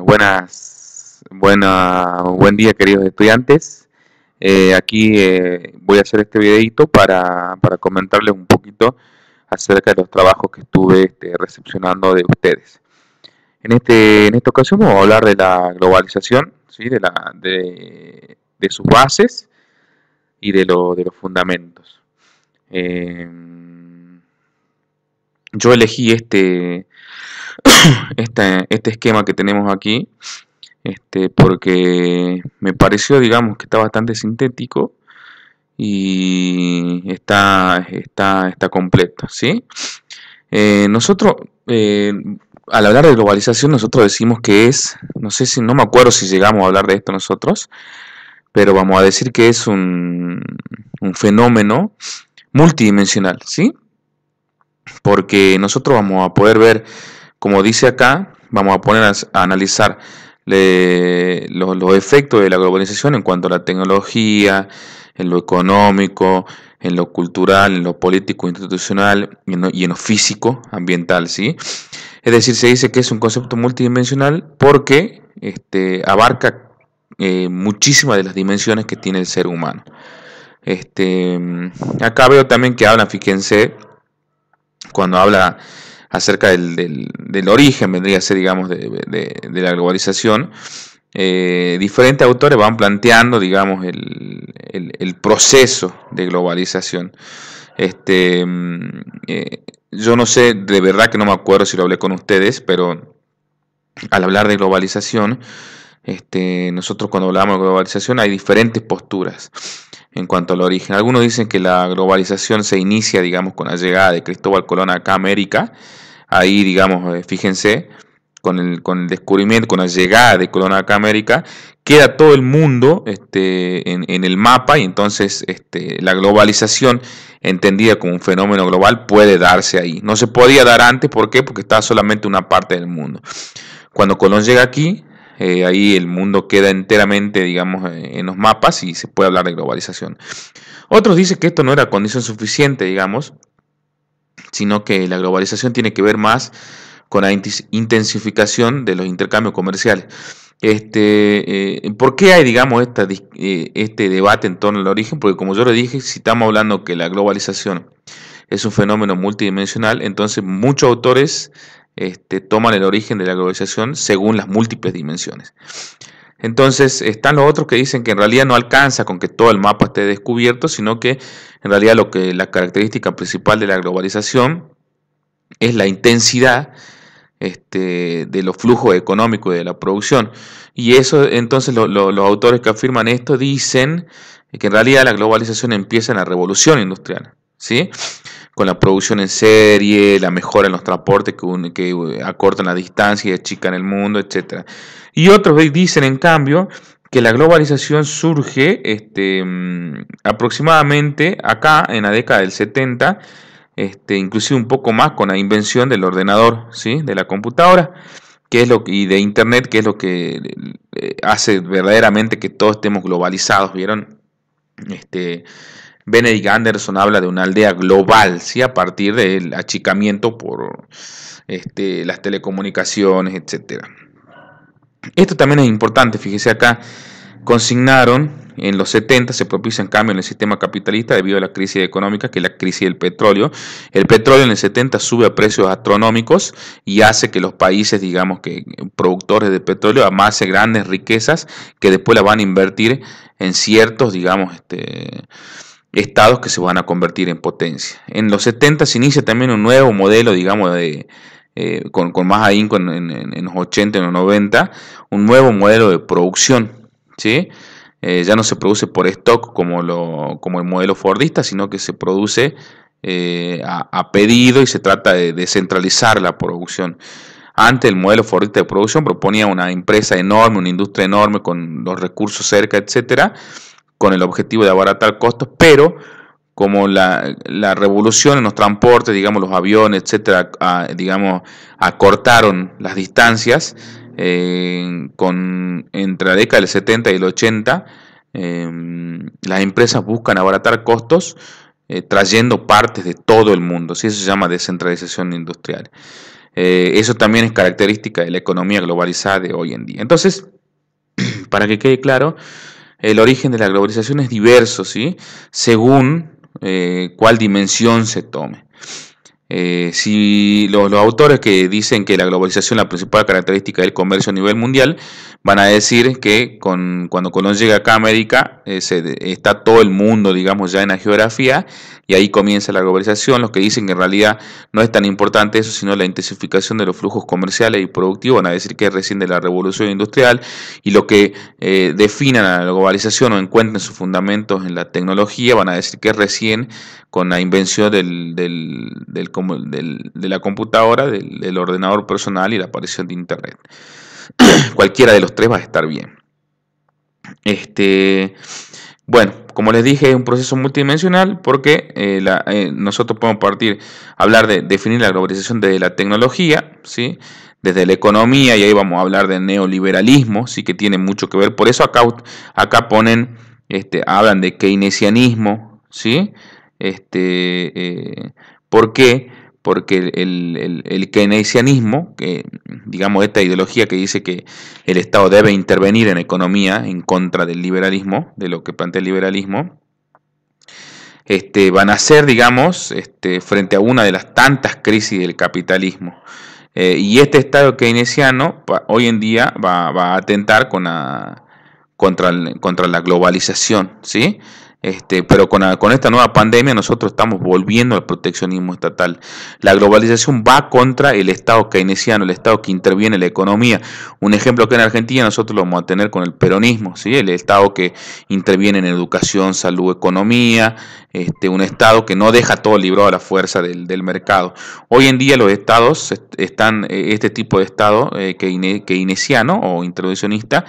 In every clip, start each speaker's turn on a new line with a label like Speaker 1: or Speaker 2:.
Speaker 1: Buenas, buena, buen día queridos estudiantes. Eh, aquí eh, voy a hacer este videito para, para, comentarles un poquito acerca de los trabajos que estuve este, recepcionando de ustedes. En, este, en esta ocasión vamos a hablar de la globalización, ¿sí? de, la, de, de sus bases y de, lo, de los fundamentos. Eh, yo elegí este, este, este esquema que tenemos aquí, este, porque me pareció, digamos, que está bastante sintético y está, está, está completo, ¿sí? Eh, nosotros, eh, al hablar de globalización, nosotros decimos que es, no sé si, no me acuerdo si llegamos a hablar de esto nosotros, pero vamos a decir que es un, un fenómeno multidimensional, ¿sí? Porque nosotros vamos a poder ver como dice acá, vamos a poner a, analizar los, efectos de la globalización en cuanto a la tecnología, en lo económico, en lo cultural, en lo político, institucional y en lo, físico, ambiental, ¿sí? Es decir, se dice que es un concepto multidimensional porque este, abarca eh, muchísimas de las dimensiones que tiene el ser humano. Este, acá veo también que hablan, fíjense, cuando habla acerca del, del, origen, vendría a ser, digamos, de, la globalización, eh, diferentes autores van planteando, digamos, el, el, proceso de globalización. Este, mm, eh, yo no sé, de verdad que no me acuerdo si lo hablé con ustedes, pero al hablar de globalización, este, nosotros cuando hablamos de globalización hay diferentes posturas en cuanto al origen. Algunos dicen que la globalización se inicia, digamos, con la llegada de Cristóbal Colón acá a América. Ahí, digamos, eh, fíjense, con el, con el descubrimiento, con la llegada de Colón acá a América, queda todo el mundo este, en, el mapa y entonces este, la globalización entendida como un fenómeno global puede darse ahí. No se podía dar antes, ¿por qué? Porque estaba solamente una parte del mundo. Cuando Colón llega aquí, eh, ahí el mundo queda enteramente, digamos, eh, en los mapas y se puede hablar de globalización. Otros dicen que esto no era condición suficiente, digamos, sino que la globalización tiene que ver más con la intensificación de los intercambios comerciales. Este, eh, ¿Por qué hay, digamos, esta, este debate en torno al origen? Porque como yo le dije, si estamos hablando que la globalización es un fenómeno multidimensional, entonces muchos autores este, toman el origen de la globalización según las múltiples dimensiones. Entonces están los otros que dicen que en realidad no alcanza con que todo el mapa esté descubierto, sino que en realidad lo que la característica principal de la globalización es la intensidad este, de los flujos económicos y de la producción. Y eso, entonces, los autores que afirman esto dicen que en realidad la globalización empieza en la revolución industrial. ¿sí? Con la producción en serie, la mejora en los transportes que, acortan la distancia y achican el mundo, etc. Y otros dicen, en cambio, que la globalización surge este, mm, aproximadamente acá en la década del 70, este, inclusive un poco más con la invención del ordenador, ¿sí? de la computadora, que es lo y de internet, que es lo que eh, hace verdaderamente que todos estemos globalizados, ¿vieron? Este, Benedict Anderson habla de una aldea global, ¿sí? a partir del achicamiento por este, las telecomunicaciones, etc. Esto también es importante, fíjese acá, consignaron en los 70 se propicia un cambio en el sistema capitalista debido a la crisis económica, que es la crisis del petróleo. El petróleo en el 70 sube a precios astronómicos y hace que los países, digamos que productores de petróleo, amasen grandes riquezas que después la van a invertir en ciertos, digamos, este, estados que se van a convertir en potencia. En los 70 se inicia también un nuevo modelo, digamos, de, eh, con, más ahínco en, en, los 80, en los 90, un nuevo modelo de producción. ¿sí? Eh, ya no se produce por stock como, lo, como el modelo Fordista, sino que se produce eh, a, pedido y se trata de descentralizar la producción. Antes el modelo Fordista de producción proponía una empresa enorme, una industria enorme con los recursos cerca, etcétera, con el objetivo de abaratar costos, pero como la, revolución en los transportes, digamos los aviones, etcétera, digamos, acortaron las distancias, eh, con, entre la década del 70 y el 80, eh, las empresas buscan abaratar costos eh, trayendo partes de todo el mundo, ¿sí? eso se llama descentralización industrial. Eso también es característica de la economía globalizada de hoy en día. Entonces, para que quede claro, el origen de la globalización es diverso, ¿sí? según eh, cuál dimensión se tome. Eh, si los, autores que dicen que la globalización es la principal característica del comercio a nivel mundial, van a decir que con, cuando Colón llega acá a América, está todo el mundo, digamos, ya en la geografía, y ahí comienza la globalización. Los que dicen que en realidad no es tan importante eso, sino la intensificación de los flujos comerciales y productivos, van a decir que es recién de la revolución industrial, y lo que eh, definen a la globalización o encuentren sus fundamentos en la tecnología, van a decir que es recién con la invención del, del, del, de la computadora, del ordenador personal y la aparición de Internet. Cualquiera de los tres va a estar bien. Este, bueno, como les dije, es un proceso multidimensional porque eh, eh, nosotros podemos partir, hablar de definir la globalización desde la tecnología, ¿sí? desde la economía, y ahí vamos a hablar de neoliberalismo, sí que tiene mucho que ver. Por eso acá, acá ponen, este, hablan de keynesianismo, ¿sí? Este, eh, ¿Por qué? Porque el, keynesianismo, que digamos esta ideología que dice que el Estado debe intervenir en economía en contra del liberalismo, de lo que plantea el liberalismo, este, van a ser, digamos, este, frente a una de las tantas crisis del capitalismo. Eh, y este Estado keynesiano hoy en día va, a atentar con contra, contra la globalización, ¿sí? Este, pero con, con, esta nueva pandemia nosotros estamos volviendo al proteccionismo estatal. La globalización va contra el Estado keynesiano, el Estado que interviene en la economía. Un ejemplo que en Argentina nosotros lo vamos a tener con el peronismo, ¿sí? el Estado que interviene en educación, salud, economía, este, un Estado que no deja todo librado a la fuerza del, del mercado. Hoy en día los Estados están, eh, este tipo de Estado eh, keynesiano o intervencionista,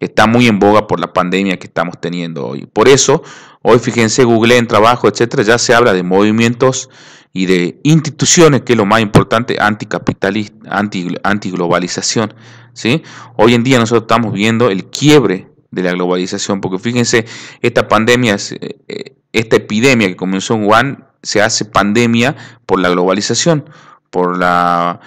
Speaker 1: está muy en boga por la pandemia que estamos teniendo hoy. Por eso, hoy fíjense, Google en trabajo, etcétera, ya se habla de movimientos y de instituciones, que es lo más importante, anticapitalista, anti, antiglobalización. ¿sí? Hoy en día nosotros estamos viendo el quiebre de la globalización, porque fíjense, esta pandemia, eh, eh, esta epidemia que comenzó en Wuhan, se hace pandemia por la globalización, por la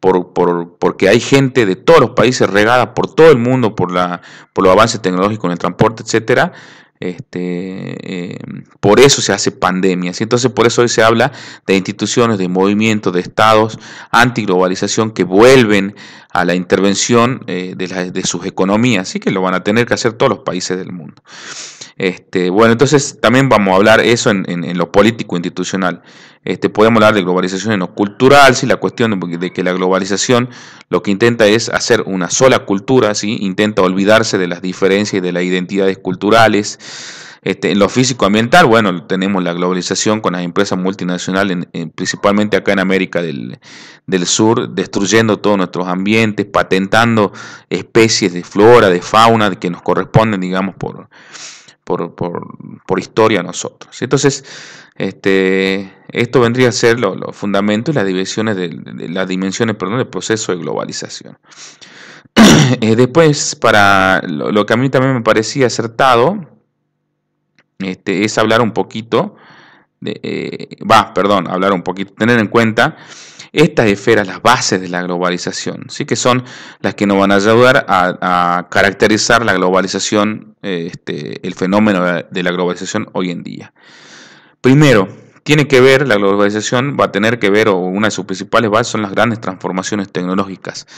Speaker 1: por, porque hay gente de todos los países regada por todo el mundo por, la, por los avances tecnológicos en el transporte, etcétera, este, eh, por eso se hace pandemias. Entonces, por eso hoy se habla de instituciones, de movimientos, de estados antiglobalización que vuelven a la intervención eh, de, de, sus economías, así que lo van a tener que hacer todos los países del mundo. Este, bueno, entonces también vamos a hablar eso en, en, lo político institucional. Este, podemos hablar de globalización en lo cultural, si la cuestión de, que la globalización lo que intenta es hacer una sola cultura, ¿sí? intenta olvidarse de las diferencias y de las identidades culturales. Este, en lo físico-ambiental, bueno, tenemos la globalización con las empresas multinacionales, principalmente acá en América del, del, Sur, destruyendo todos nuestros ambientes, patentando especies de flora, de fauna que nos corresponden, digamos, por, por, por, historia a nosotros. Entonces, este, esto vendría a ser los lo fundamentos y las divisiones de, las dimensiones perdón, del proceso de globalización. Eh, después, para lo, que a mí también me parecía acertado, este, es hablar un poquito, eh, va, perdón, hablar un poquito, tener en cuenta estas esferas, las bases de la globalización, ¿sí? que son las que nos van a ayudar a, caracterizar la globalización, este, el fenómeno de la globalización hoy en día. Primero, tiene que ver, la globalización va a tener que ver, o una de sus principales bases son las grandes transformaciones tecnológicas.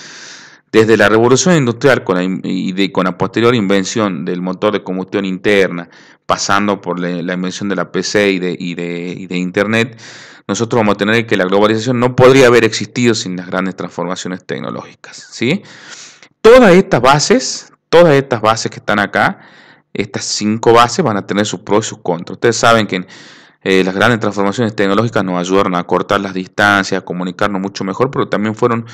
Speaker 1: Desde la revolución industrial con la, y con la posterior invención del motor de combustión interna, pasando por la, invención de la PC y de Internet, nosotros vamos a tener que la globalización no podría haber existido sin las grandes transformaciones tecnológicas. ¿sí? Todas estas bases, todas estas bases que están acá, estas cinco bases van a tener sus pros y sus contras. Ustedes saben que eh, las grandes transformaciones tecnológicas nos ayudaron a cortar las distancias, a comunicarnos mucho mejor, pero también fueron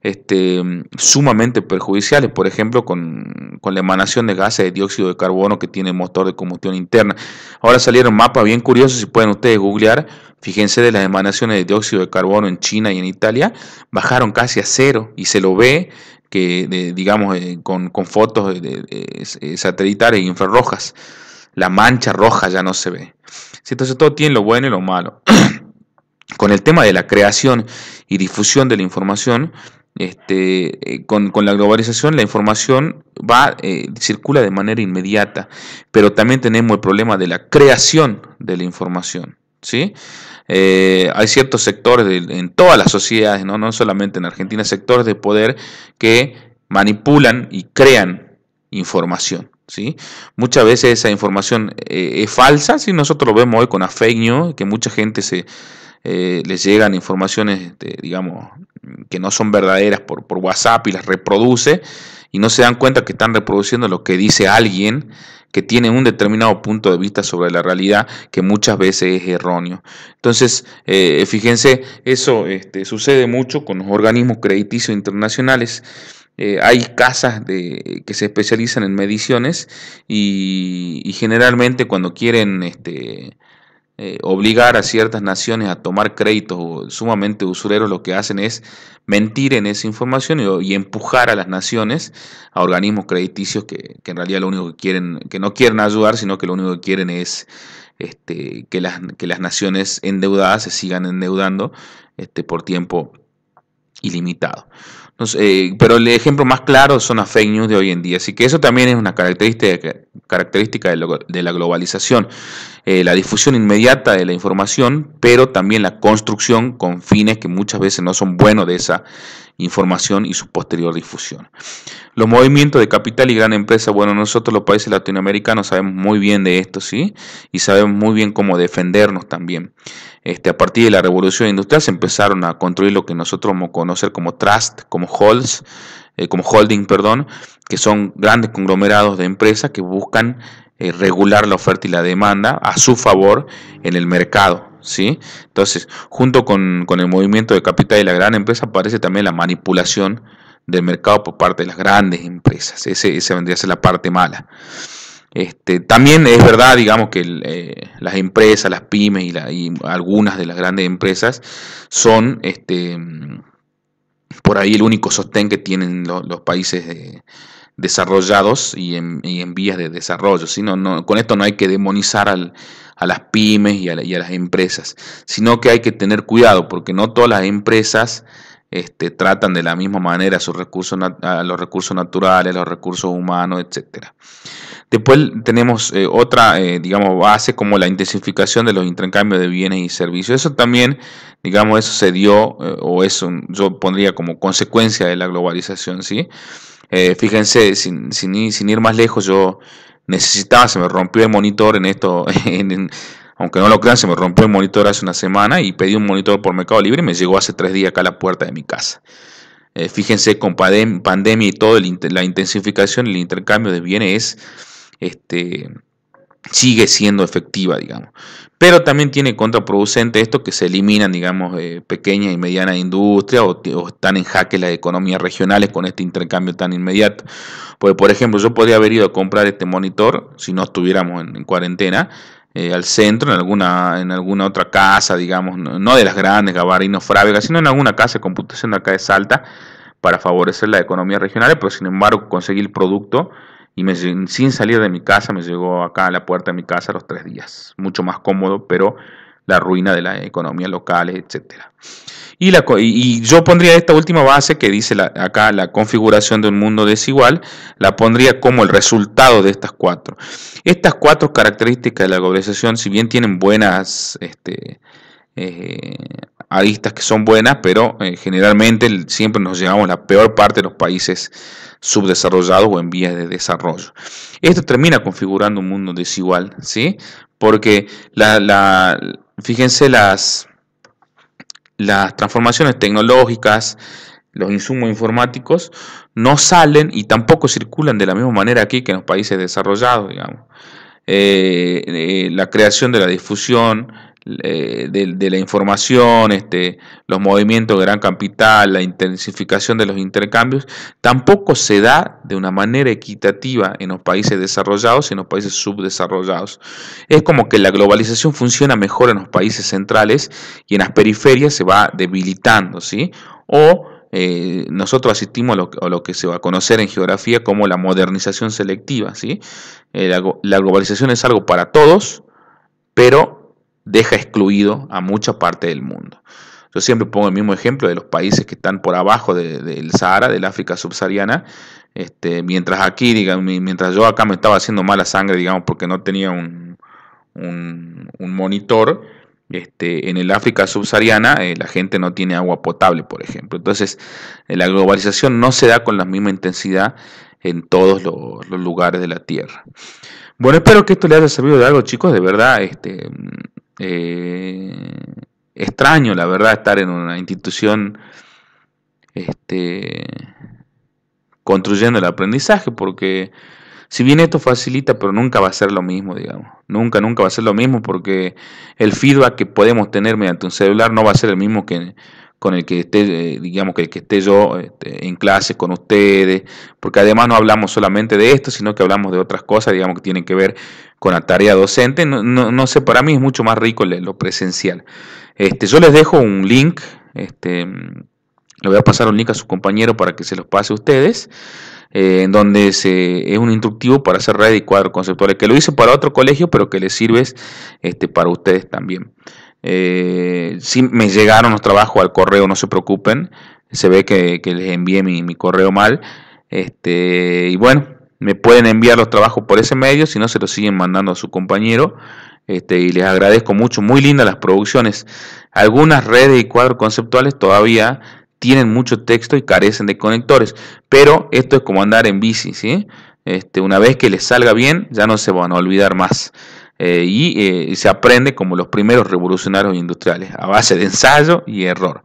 Speaker 1: este, sumamente perjudiciales, por ejemplo, con, la emanación de gases de dióxido de carbono que tiene motor de combustión interna. Ahora salieron mapas bien curiosos, si pueden ustedes googlear, fíjense de las emanaciones de dióxido de carbono en China y en Italia, bajaron casi a cero y se lo ve que, digamos, eh, con, fotos de, satelitales e infrarrojas, la mancha roja ya no se ve. Entonces todo tiene lo bueno y lo malo. Con el tema de la creación y difusión de la información, este, eh, con, la globalización la información va, eh, circula de manera inmediata, pero también tenemos el problema de la creación de la información. ¿sí? Eh, hay ciertos sectores en todas las sociedades, ¿no? no solamente en Argentina, sectores de poder que manipulan y crean información. ¿Sí? Muchas veces esa información es falsa, si nosotros lo vemos hoy con la fake news, que mucha gente se, les llegan informaciones, este, digamos, que no son verdaderas por, por WhatsApp y las reproduce y no se dan cuenta que están reproduciendo lo que dice alguien que tiene un determinado punto de vista sobre la realidad que muchas veces es erróneo. Entonces, eh, fíjense, eso este, sucede mucho con los organismos crediticios internacionales. Eh, hay casas de, que se especializan en mediciones y, generalmente cuando quieren este, eh, obligar a ciertas naciones a tomar créditos sumamente usureros, lo que hacen es mentir en esa información y, empujar a las naciones a organismos crediticios que, en realidad lo único que quieren, que no quieren ayudar, sino que lo único que quieren es este, que, las, que las naciones endeudadas se sigan endeudando este, por tiempo ilimitado. Eh, pero el ejemplo más claro son las fake news de hoy en día. Así que eso también es una característica, característica de, la globalización. Eh, la difusión inmediata de la información, pero también la construcción con fines que muchas veces no son buenos de esa información y su posterior difusión. Los movimientos de capital y gran empresa, bueno, nosotros los países latinoamericanos sabemos muy bien de esto, ¿sí? Y sabemos muy bien cómo defendernos también. Este, a partir de la revolución industrial se empezaron a construir lo que nosotros vamos a conocer como trust, como holds, eh, como holding, perdón, que son grandes conglomerados de empresas que buscan eh, regular la oferta y la demanda a su favor en el mercado. ¿sí? Entonces, junto con, el movimiento de capital y la gran empresa aparece también la manipulación del mercado por parte de las grandes empresas. Ese, ese vendría a ser la parte mala. Este, también es verdad, digamos, que eh, las empresas, las pymes y, algunas de las grandes empresas son este, por ahí el único sostén que tienen los países desarrollados y en, vías de desarrollo. No, con esto no hay que demonizar a las pymes y a, las empresas, sino que hay que tener cuidado porque no todas las empresas este, tratan de la misma manera sus recursos, los recursos naturales, los recursos humanos, etcétera. Después tenemos eh, otra, eh, digamos, base como la intensificación de los intercambios de bienes y servicios. Eso también, digamos, eso se dio, eh, o eso yo pondría como consecuencia de la globalización, ¿sí? fíjense, sin, sin, ir, más lejos, yo necesitaba, se me rompió el monitor en esto, aunque no lo crean, se me rompió el monitor hace una semana y pedí un monitor por Mercado Libre y me llegó hace tres días acá a la puerta de mi casa. fíjense, con pandemia y todo, la intensificación, el intercambio de bienes es este, sigue siendo efectiva, digamos. Pero también tiene contraproducente esto que se eliminan, digamos, eh, pequeña y mediana industria o, están en jaque las economías regionales con este intercambio tan inmediato. Porque, por ejemplo, yo podría haber ido a comprar este monitor si no estuviéramos en, cuarentena. Eh, al centro, en alguna, en alguna otra casa, digamos, no, de las grandes, Gabarinos, Frávega, sino en alguna casa de computación de acá de Salta, para favorecer la economía regional, pero sin embargo conseguir el producto y sin salir de mi casa me llegó acá a la puerta de mi casa los tres días. Mucho más cómodo, pero la ruina de la economía local, la, y yo pondría esta última base que dice acá la configuración de un mundo desigual, la pondría como el resultado de estas cuatro. Estas cuatro características de la globalización, si bien tienen buenas este, eh, aristas que son buenas, pero eh, generalmente siempre nos llevamos la peor parte de los países subdesarrollados o en vías de desarrollo. Esto termina configurando un mundo desigual, ¿sí? Porque fíjense las, las transformaciones tecnológicas, los insumos informáticos, no salen y tampoco circulan de la misma manera aquí que en los países desarrollados, digamos. Eh, eh, la creación de la difusión, eh, de, la información, este, los movimientos de gran capital, la intensificación de los intercambios, tampoco se da de una manera equitativa en los países desarrollados y en los países subdesarrollados. Es como que la globalización funciona mejor en los países centrales y en las periferias se va debilitando, ¿sí? O eh, nosotros asistimos a lo, que se va a conocer en geografía como la modernización selectiva, ¿sí? Eh, la globalización es algo para todos, pero deja excluido a mucha parte del mundo. Yo siempre pongo el mismo ejemplo de los países que están por abajo del Sahara, del África subsahariana, este, mientras aquí, digamos, mientras yo acá me estaba haciendo mala sangre, digamos, porque no tenía un, un, monitor, este, en el África subsahariana eh, la gente no tiene agua potable, por ejemplo. Entonces, eh, la globalización no se da con la misma intensidad en todos los, lugares de la Tierra. Bueno, espero que esto les haya servido de algo, chicos. De verdad, este, eh, extraño, la verdad, estar en una institución este, construyendo el aprendizaje, porque si bien esto facilita, pero nunca va a ser lo mismo, digamos. Nunca, nunca va a ser lo mismo porque el feedback que podemos tener mediante un celular no va a ser el mismo que con el que esté, eh, digamos, que, que esté yo este, en clase con ustedes, porque además no hablamos solamente de esto, sino que hablamos de otras cosas, digamos, que tienen que ver con la tarea docente. No, no, sé, para mí es mucho más rico lo presencial. Este, yo les dejo un link, este, le voy a pasar un link a su compañero para que se los pase a ustedes. Eh, en donde se, es un instructivo para hacer red y cuadros conceptuales, que lo hice para otro colegio, pero que les sirve este, para ustedes también. Eh, si me llegaron los trabajos al correo, no se preocupen, se ve que, les envié mi, correo mal. Este, y bueno, me pueden enviar los trabajos por ese medio, si no se los siguen mandando a su compañero. Este, y les agradezco mucho, muy lindas las producciones. Algunas redes y cuadros conceptuales todavía tienen mucho texto y carecen de conectores. Pero esto es como andar en bici, ¿sí? Este, una vez que les salga bien, ya no se van a olvidar más. Eh, y eh, se aprende como los primeros revolucionarios industriales, a base de ensayo y error.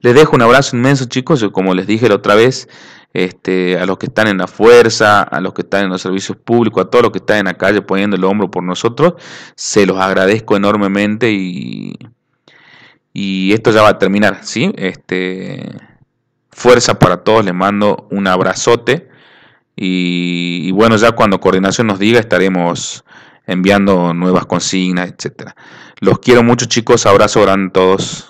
Speaker 1: Les dejo un abrazo inmenso, chicos. Como les dije la otra vez, este, a los que están en la fuerza, a los que están en los servicios públicos, a todos los que están en la calle poniendo el hombro por nosotros, se los agradezco enormemente y y esto ya va a terminar, ¿sí? Este, fuerza para todos, les mando un abrazote. Y, bueno, ya cuando coordinación nos diga, estaremos enviando nuevas consignas, etcétera. Los quiero mucho, chicos. Abrazo grande a todos.